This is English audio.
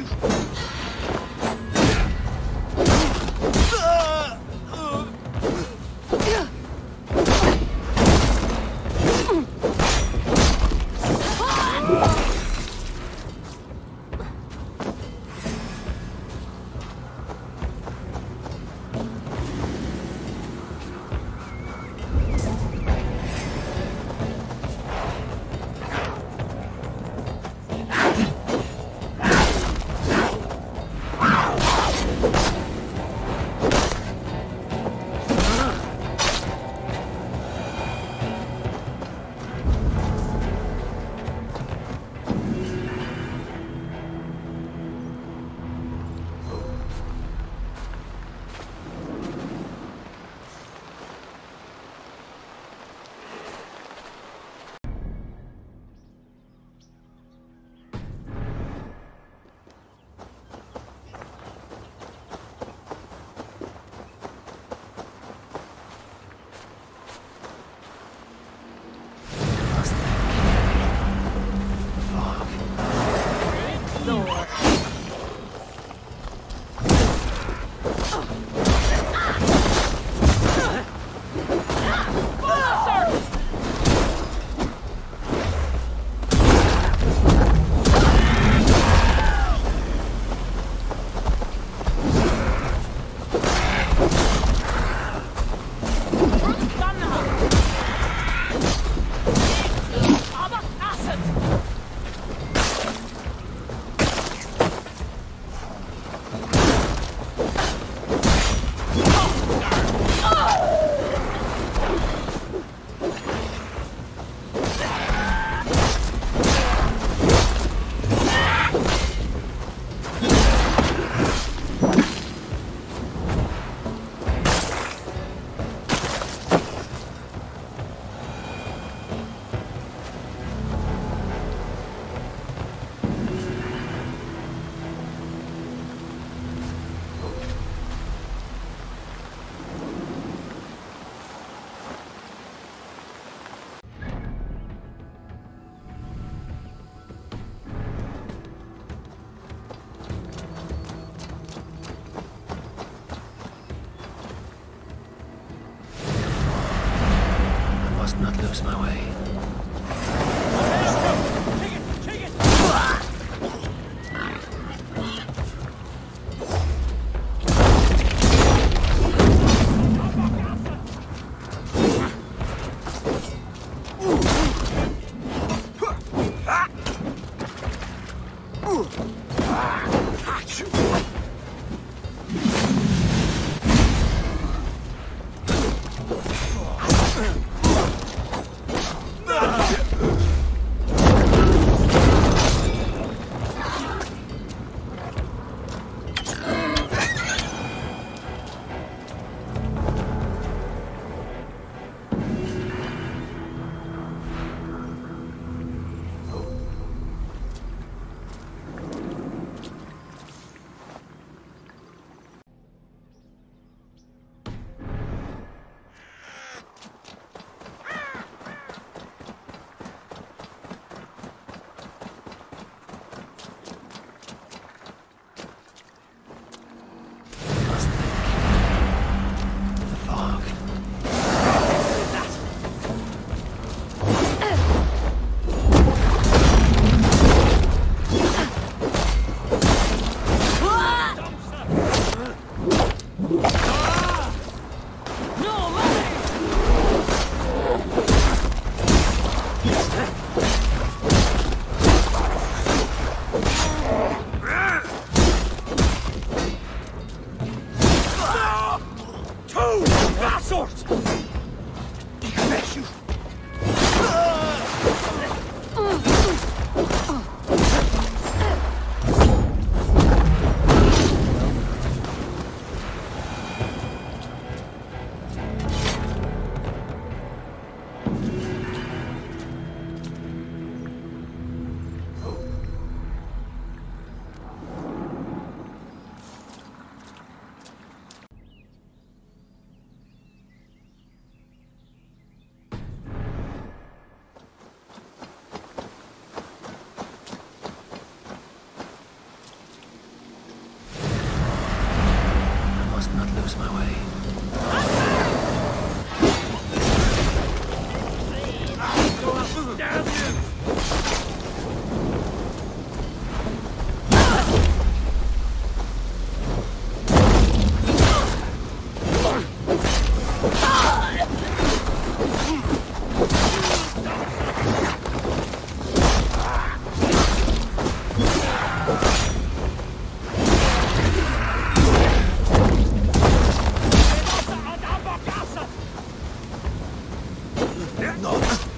you! Lose my way. Got shoot. なっ